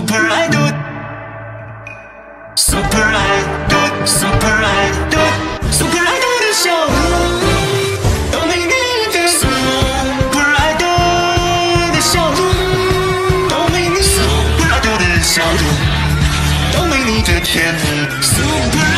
Super Idol Super Idol Super Idol Super Idol show. Super Idol 的笑容都没你 Super Idol 的笑容都没你的甜蜜 Super Idol Super.